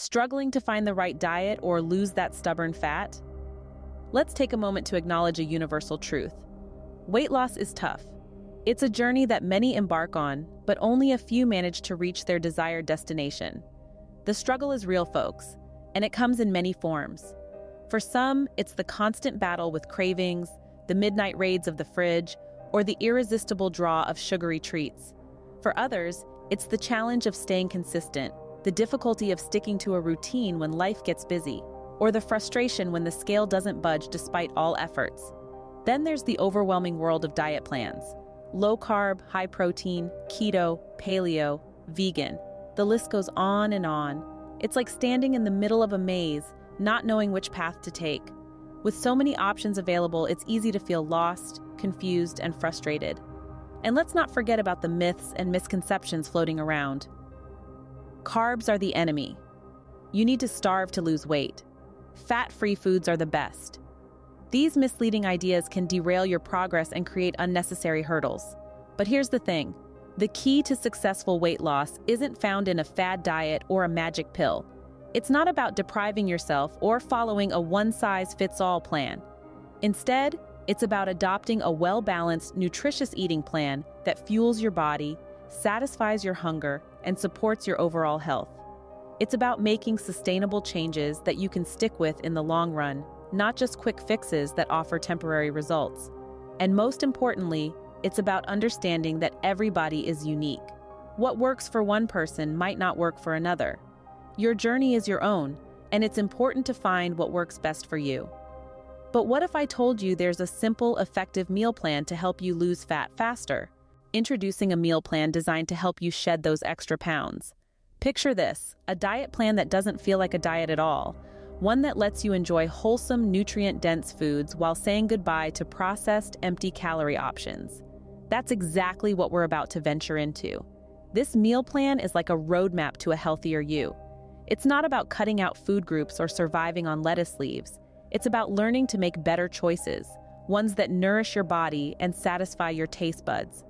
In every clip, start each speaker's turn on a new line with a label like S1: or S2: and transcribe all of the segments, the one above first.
S1: Struggling to find the right diet or lose that stubborn fat? Let's take a moment to acknowledge a universal truth. Weight loss is tough. It's a journey that many embark on, but only a few manage to reach their desired destination. The struggle is real, folks, and it comes in many forms. For some, it's the constant battle with cravings, the midnight raids of the fridge, or the irresistible draw of sugary treats. For others, it's the challenge of staying consistent, the difficulty of sticking to a routine when life gets busy, or the frustration when the scale doesn't budge despite all efforts. Then there's the overwhelming world of diet plans. Low carb, high protein, keto, paleo, vegan. The list goes on and on. It's like standing in the middle of a maze, not knowing which path to take. With so many options available, it's easy to feel lost, confused, and frustrated. And let's not forget about the myths and misconceptions floating around. Carbs are the enemy. You need to starve to lose weight. Fat free foods are the best. These misleading ideas can derail your progress and create unnecessary hurdles. But here's the thing the key to successful weight loss isn't found in a fad diet or a magic pill. It's not about depriving yourself or following a one size fits all plan. Instead, it's about adopting a well balanced, nutritious eating plan that fuels your body, satisfies your hunger, and supports your overall health. It's about making sustainable changes that you can stick with in the long run, not just quick fixes that offer temporary results. And most importantly, it's about understanding that everybody is unique. What works for one person might not work for another. Your journey is your own, and it's important to find what works best for you. But what if I told you there's a simple, effective meal plan to help you lose fat faster? Introducing a meal plan designed to help you shed those extra pounds. Picture this a diet plan that doesn't feel like a diet at all, one that lets you enjoy wholesome, nutrient dense foods while saying goodbye to processed, empty calorie options. That's exactly what we're about to venture into. This meal plan is like a roadmap to a healthier you. It's not about cutting out food groups or surviving on lettuce leaves. It's about learning to make better choices, ones that nourish your body and satisfy your taste buds.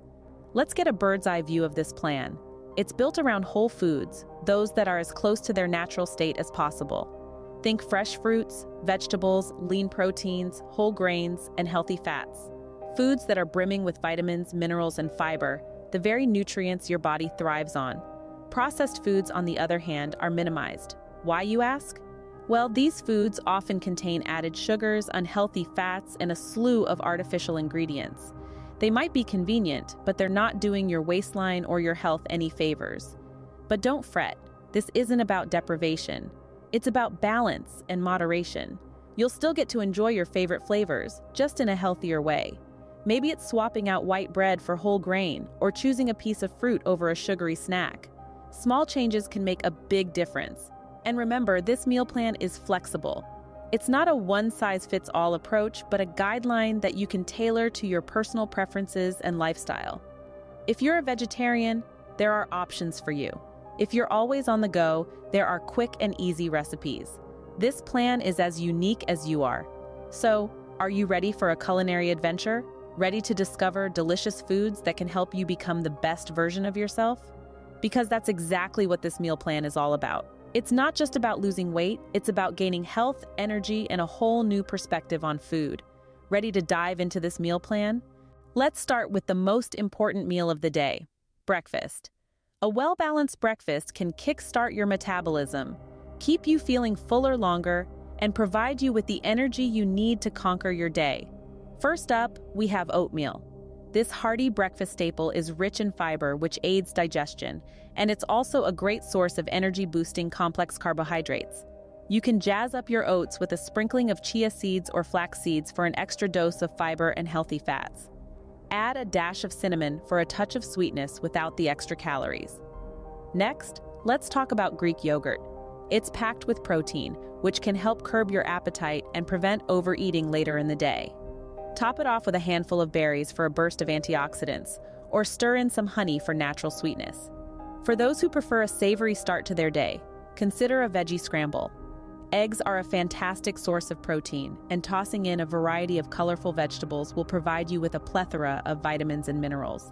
S1: Let's get a bird's eye view of this plan. It's built around whole foods, those that are as close to their natural state as possible. Think fresh fruits, vegetables, lean proteins, whole grains, and healthy fats. Foods that are brimming with vitamins, minerals, and fiber, the very nutrients your body thrives on. Processed foods, on the other hand, are minimized. Why, you ask? Well, these foods often contain added sugars, unhealthy fats, and a slew of artificial ingredients. They might be convenient, but they're not doing your waistline or your health any favors. But don't fret, this isn't about deprivation. It's about balance and moderation. You'll still get to enjoy your favorite flavors, just in a healthier way. Maybe it's swapping out white bread for whole grain or choosing a piece of fruit over a sugary snack. Small changes can make a big difference. And remember, this meal plan is flexible. It's not a one size fits all approach, but a guideline that you can tailor to your personal preferences and lifestyle. If you're a vegetarian, there are options for you. If you're always on the go, there are quick and easy recipes. This plan is as unique as you are. So, are you ready for a culinary adventure? Ready to discover delicious foods that can help you become the best version of yourself? Because that's exactly what this meal plan is all about. It's not just about losing weight, it's about gaining health, energy, and a whole new perspective on food. Ready to dive into this meal plan? Let's start with the most important meal of the day breakfast. A well balanced breakfast can kickstart your metabolism, keep you feeling fuller longer, and provide you with the energy you need to conquer your day. First up, we have oatmeal. This hearty breakfast staple is rich in fiber, which aids digestion, and it's also a great source of energy boosting complex carbohydrates. You can jazz up your oats with a sprinkling of chia seeds or flax seeds for an extra dose of fiber and healthy fats. Add a dash of cinnamon for a touch of sweetness without the extra calories. Next, let's talk about Greek yogurt. It's packed with protein, which can help curb your appetite and prevent overeating later in the day. Top it off with a handful of berries for a burst of antioxidants, or stir in some honey for natural sweetness. For those who prefer a savory start to their day, consider a veggie scramble. Eggs are a fantastic source of protein, and tossing in a variety of colorful vegetables will provide you with a plethora of vitamins and minerals.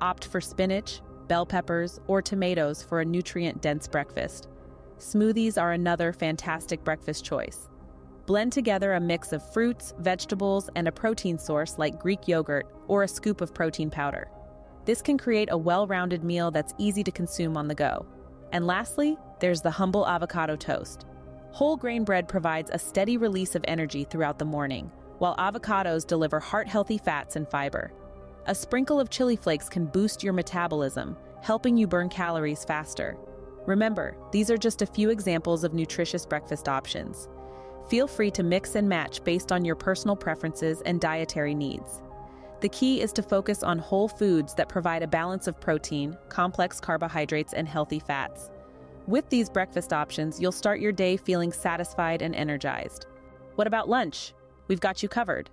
S1: Opt for spinach, bell peppers, or tomatoes for a nutrient dense breakfast. smoothies are another fantastic breakfast choice. Blend together a mix of fruits, vegetables, and a protein source like Greek yogurt or a scoop of protein powder. This can create a well-rounded meal that's easy to consume on the go. And lastly, there's the humble avocado toast. Whole grain bread provides a steady release of energy throughout the morning, while avocados deliver heart-healthy fats and fiber. A sprinkle of chili flakes can boost your metabolism, helping you burn calories faster. Remember, these are just a few examples of nutritious breakfast options. Feel free to mix and match based on your personal preferences and dietary needs. The key is to focus on whole foods that provide a balance of protein, complex carbohydrates, and healthy fats. With these breakfast options, you'll start your day feeling satisfied and energized. What about lunch? We've got you covered.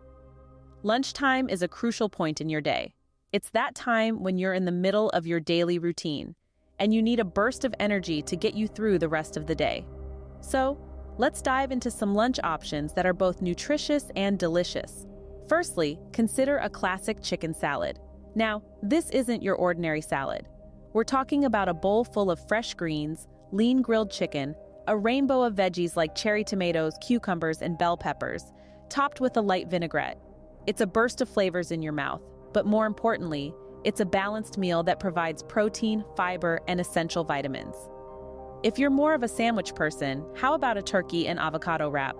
S1: Lunchtime is a crucial point in your day. It's that time when you're in the middle of your daily routine, and you need a burst of energy to get you through the rest of the day. So, Let's dive into some lunch options that are both nutritious and delicious. Firstly, consider a classic chicken salad. Now, this isn't your ordinary salad. We're talking about a bowl full of fresh greens, lean grilled chicken, a rainbow of veggies like cherry tomatoes, cucumbers, and bell peppers, topped with a light vinaigrette. It's a burst of flavors in your mouth, but more importantly, it's a balanced meal that provides protein, fiber, and essential vitamins. If you're more of a sandwich person, how about a turkey and avocado wrap?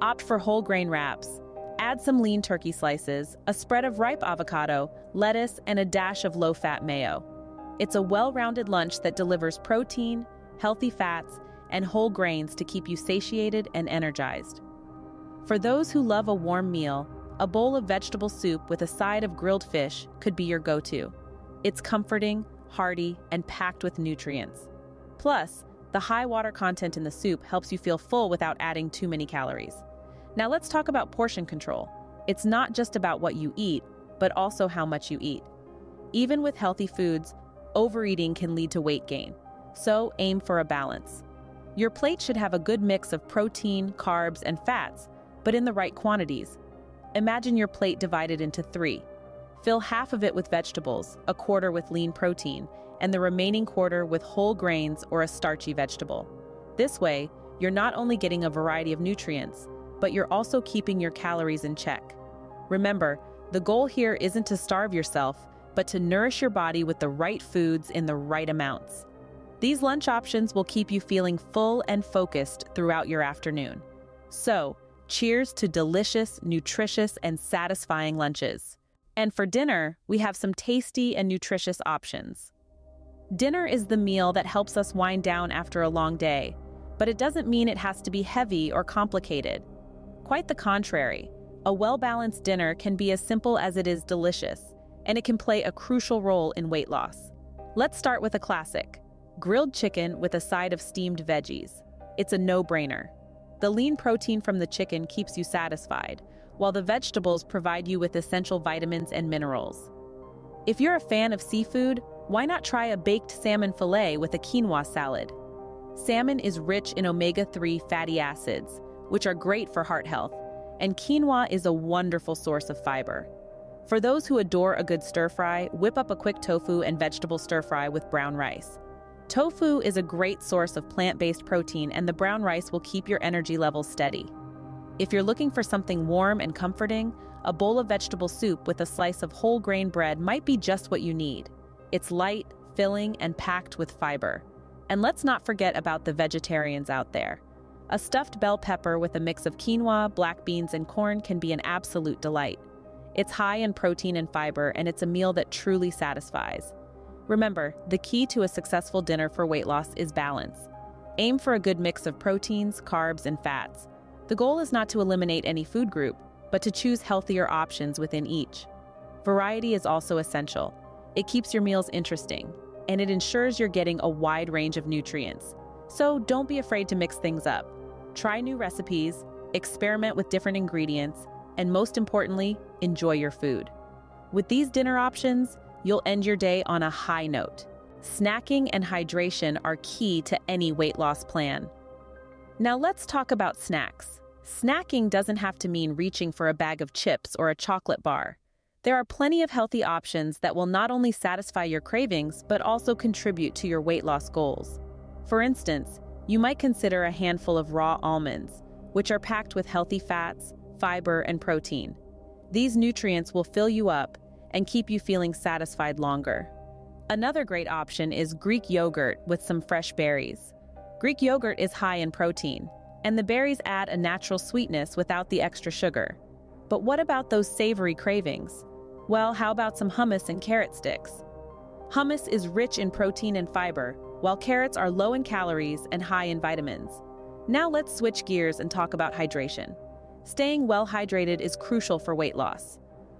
S1: Opt for whole grain wraps. Add some lean turkey slices, a spread of ripe avocado, lettuce, and a dash of low-fat mayo. It's a well-rounded lunch that delivers protein, healthy fats, and whole grains to keep you satiated and energized. For those who love a warm meal, a bowl of vegetable soup with a side of grilled fish could be your go-to. It's comforting, hearty, and packed with nutrients. Plus, the high water content in the soup helps you feel full without adding too many calories. Now let's talk about portion control. It's not just about what you eat, but also how much you eat. Even with healthy foods, overeating can lead to weight gain. So aim for a balance. Your plate should have a good mix of protein, carbs, and fats, but in the right quantities. Imagine your plate divided into three. Fill half of it with vegetables, a quarter with lean protein, and the remaining quarter with whole grains or a starchy vegetable. This way, you're not only getting a variety of nutrients, but you're also keeping your calories in check. Remember, the goal here isn't to starve yourself, but to nourish your body with the right foods in the right amounts. These lunch options will keep you feeling full and focused throughout your afternoon. So, cheers to delicious, nutritious, and satisfying lunches. And for dinner, we have some tasty and nutritious options. Dinner is the meal that helps us wind down after a long day, but it doesn't mean it has to be heavy or complicated. Quite the contrary. A well-balanced dinner can be as simple as it is delicious, and it can play a crucial role in weight loss. Let's start with a classic, grilled chicken with a side of steamed veggies. It's a no-brainer. The lean protein from the chicken keeps you satisfied, while the vegetables provide you with essential vitamins and minerals. If you're a fan of seafood, why not try a baked salmon fillet with a quinoa salad? Salmon is rich in omega-3 fatty acids, which are great for heart health, and quinoa is a wonderful source of fiber. For those who adore a good stir-fry, whip up a quick tofu and vegetable stir-fry with brown rice. Tofu is a great source of plant-based protein and the brown rice will keep your energy levels steady. If you're looking for something warm and comforting, a bowl of vegetable soup with a slice of whole grain bread might be just what you need. It's light, filling, and packed with fiber. And let's not forget about the vegetarians out there. A stuffed bell pepper with a mix of quinoa, black beans, and corn can be an absolute delight. It's high in protein and fiber, and it's a meal that truly satisfies. Remember, the key to a successful dinner for weight loss is balance. Aim for a good mix of proteins, carbs, and fats. The goal is not to eliminate any food group, but to choose healthier options within each. Variety is also essential. It keeps your meals interesting, and it ensures you're getting a wide range of nutrients. So don't be afraid to mix things up. Try new recipes, experiment with different ingredients, and most importantly, enjoy your food. With these dinner options, you'll end your day on a high note. Snacking and hydration are key to any weight loss plan. Now let's talk about snacks. Snacking doesn't have to mean reaching for a bag of chips or a chocolate bar. There are plenty of healthy options that will not only satisfy your cravings, but also contribute to your weight loss goals. For instance, you might consider a handful of raw almonds, which are packed with healthy fats, fiber, and protein. These nutrients will fill you up and keep you feeling satisfied longer. Another great option is Greek yogurt with some fresh berries. Greek yogurt is high in protein, and the berries add a natural sweetness without the extra sugar. But what about those savory cravings? Well, how about some hummus and carrot sticks? Hummus is rich in protein and fiber, while carrots are low in calories and high in vitamins. Now let's switch gears and talk about hydration. Staying well hydrated is crucial for weight loss.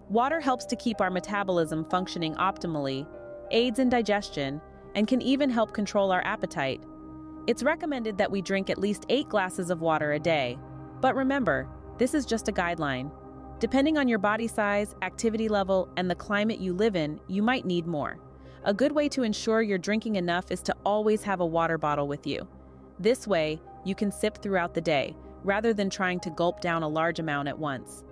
S1: Water helps to keep our metabolism functioning optimally, aids in digestion, and can even help control our appetite. It's recommended that we drink at least 8 glasses of water a day. But remember, this is just a guideline. Depending on your body size, activity level, and the climate you live in, you might need more. A good way to ensure you're drinking enough is to always have a water bottle with you. This way, you can sip throughout the day, rather than trying to gulp down a large amount at once.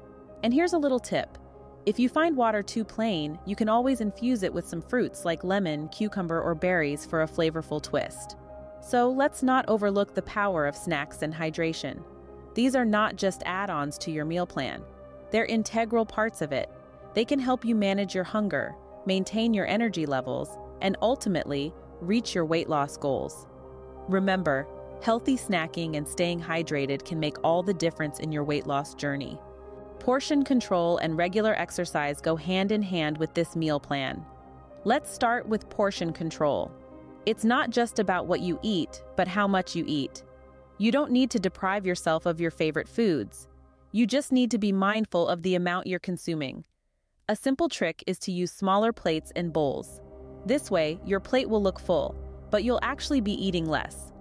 S1: And here's a little tip. If you find water too plain, you can always infuse it with some fruits like lemon, cucumber, or berries for a flavorful twist. So let's not overlook the power of snacks and hydration. These are not just add-ons to your meal plan. They're integral parts of it. They can help you manage your hunger, maintain your energy levels, and ultimately, reach your weight loss goals. Remember, healthy snacking and staying hydrated can make all the difference in your weight loss journey. Portion control and regular exercise go hand in hand with this meal plan. Let's start with portion control. It's not just about what you eat, but how much you eat. You don't need to deprive yourself of your favorite foods. You just need to be mindful of the amount you're consuming. A simple trick is to use smaller plates and bowls. This way, your plate will look full, but you'll actually be eating less.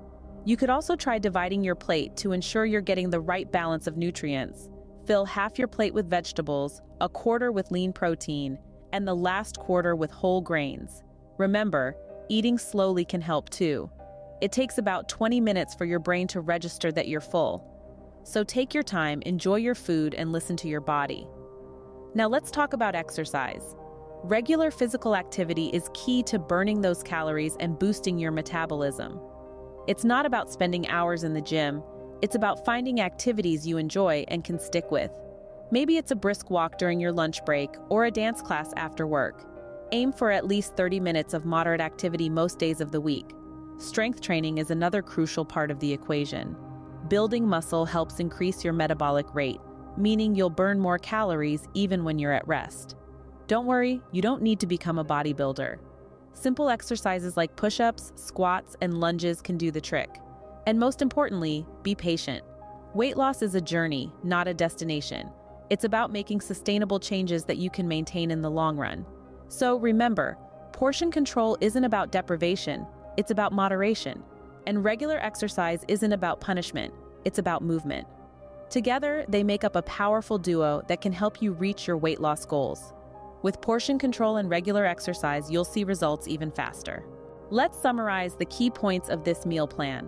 S1: You could also try dividing your plate to ensure you're getting the right balance of nutrients. Fill half your plate with vegetables, a quarter with lean protein, and the last quarter with whole grains. Remember, Eating slowly can help too. It takes about 20 minutes for your brain to register that you're full. So take your time, enjoy your food, and listen to your body. Now let's talk about exercise. Regular physical activity is key to burning those calories and boosting your metabolism. It's not about spending hours in the gym, it's about finding activities you enjoy and can stick with. Maybe it's a brisk walk during your lunch break or a dance class after work. Aim for at least 30 minutes of moderate activity most days of the week. Strength training is another crucial part of the equation. Building muscle helps increase your metabolic rate, meaning you'll burn more calories even when you're at rest. Don't worry, you don't need to become a bodybuilder. Simple exercises like push ups, squats, and lunges can do the trick. And most importantly, be patient. Weight loss is a journey, not a destination. It's about making sustainable changes that you can maintain in the long run. So remember, portion control isn't about deprivation, it's about moderation. And regular exercise isn't about punishment, it's about movement. Together, they make up a powerful duo that can help you reach your weight loss goals. With portion control and regular exercise, you'll see results even faster. Let's summarize the key points of this meal plan.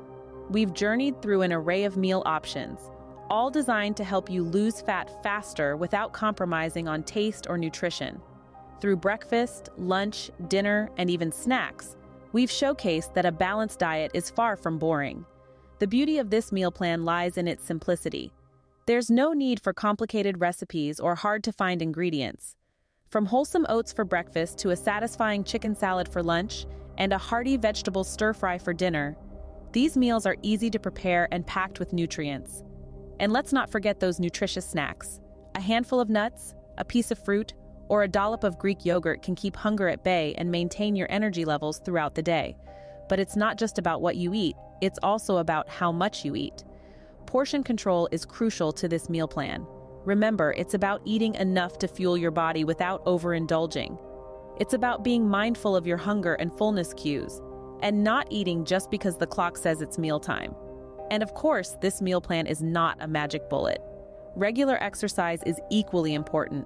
S1: We've journeyed through an array of meal options, all designed to help you lose fat faster without compromising on taste or nutrition. Through breakfast, lunch, dinner, and even snacks, we've showcased that a balanced diet is far from boring. The beauty of this meal plan lies in its simplicity. There's no need for complicated recipes or hard-to-find ingredients. From wholesome oats for breakfast to a satisfying chicken salad for lunch and a hearty vegetable stir-fry for dinner, these meals are easy to prepare and packed with nutrients. And let's not forget those nutritious snacks. A handful of nuts, a piece of fruit, or a dollop of Greek yogurt can keep hunger at bay and maintain your energy levels throughout the day. But it's not just about what you eat, it's also about how much you eat. Portion control is crucial to this meal plan. Remember, it's about eating enough to fuel your body without overindulging. It's about being mindful of your hunger and fullness cues, and not eating just because the clock says it's mealtime. And of course, this meal plan is not a magic bullet. Regular exercise is equally important,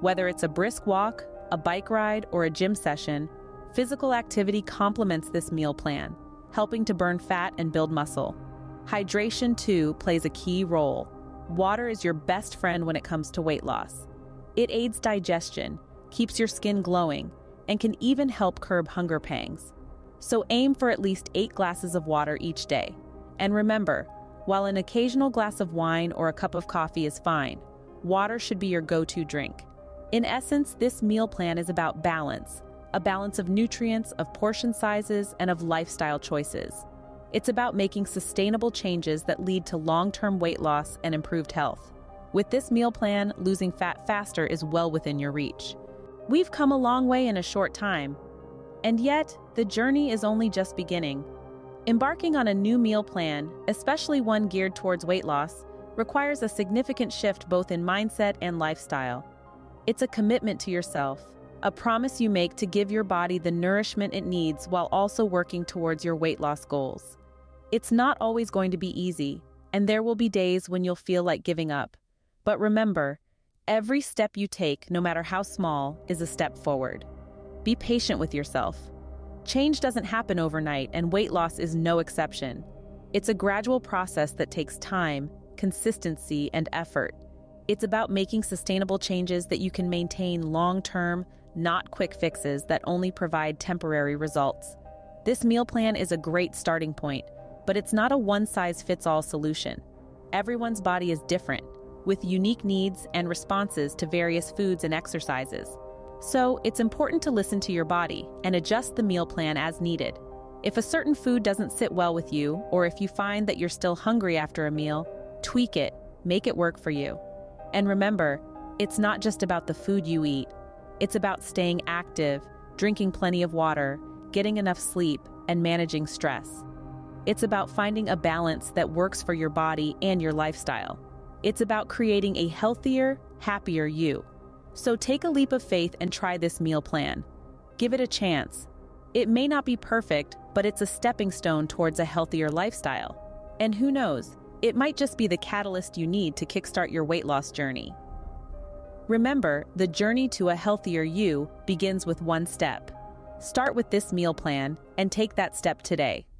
S1: whether it's a brisk walk, a bike ride, or a gym session, physical activity complements this meal plan, helping to burn fat and build muscle. Hydration, too, plays a key role. Water is your best friend when it comes to weight loss. It aids digestion, keeps your skin glowing, and can even help curb hunger pangs. So aim for at least eight glasses of water each day. And remember, while an occasional glass of wine or a cup of coffee is fine, water should be your go-to drink. In essence, this meal plan is about balance, a balance of nutrients, of portion sizes, and of lifestyle choices. It's about making sustainable changes that lead to long-term weight loss and improved health. With this meal plan, losing fat faster is well within your reach. We've come a long way in a short time, and yet the journey is only just beginning. Embarking on a new meal plan, especially one geared towards weight loss, requires a significant shift both in mindset and lifestyle. It's a commitment to yourself, a promise you make to give your body the nourishment it needs while also working towards your weight loss goals. It's not always going to be easy, and there will be days when you'll feel like giving up. But remember, every step you take, no matter how small, is a step forward. Be patient with yourself. Change doesn't happen overnight, and weight loss is no exception. It's a gradual process that takes time, consistency, and effort. It's about making sustainable changes that you can maintain long term, not quick fixes that only provide temporary results. This meal plan is a great starting point, but it's not a one size fits all solution. Everyone's body is different, with unique needs and responses to various foods and exercises. So, it's important to listen to your body and adjust the meal plan as needed. If a certain food doesn't sit well with you, or if you find that you're still hungry after a meal, tweak it, make it work for you. And remember, it's not just about the food you eat, it's about staying active, drinking plenty of water, getting enough sleep, and managing stress. It's about finding a balance that works for your body and your lifestyle. It's about creating a healthier, happier you. So take a leap of faith and try this meal plan. Give it a chance. It may not be perfect, but it's a stepping stone towards a healthier lifestyle. And who knows, it might just be the catalyst you need to kickstart your weight loss journey. Remember, the journey to a healthier you begins with one step. Start with this meal plan and take that step today.